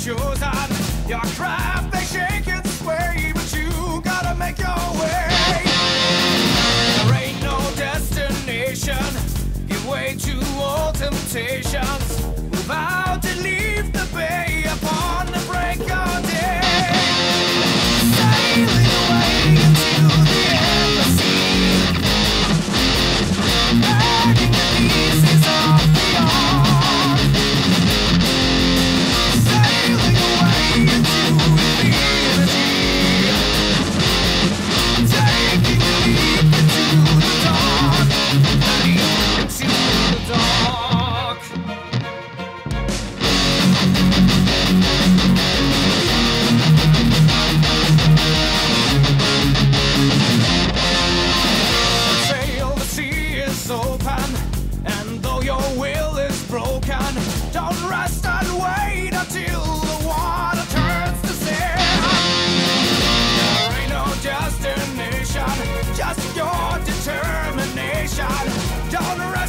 shows on your craft, they shake and sway, but you gotta make your way. down around.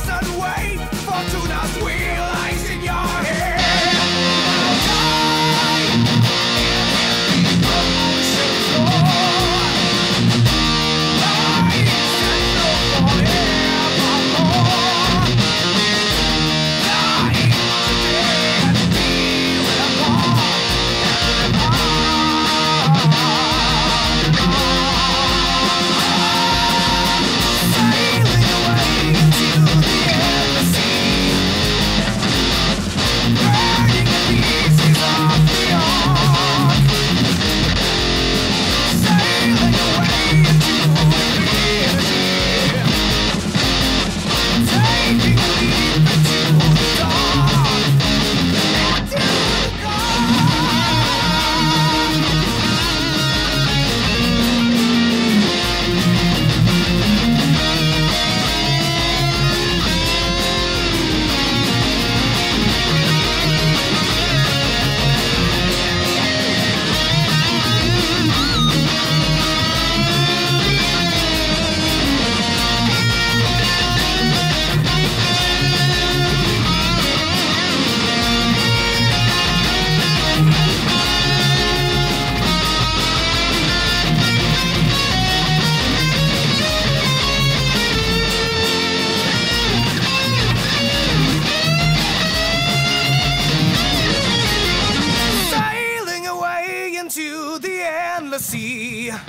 See. Burning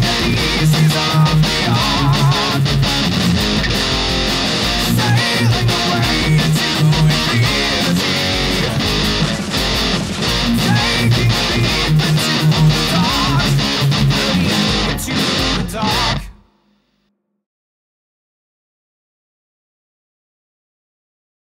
the is.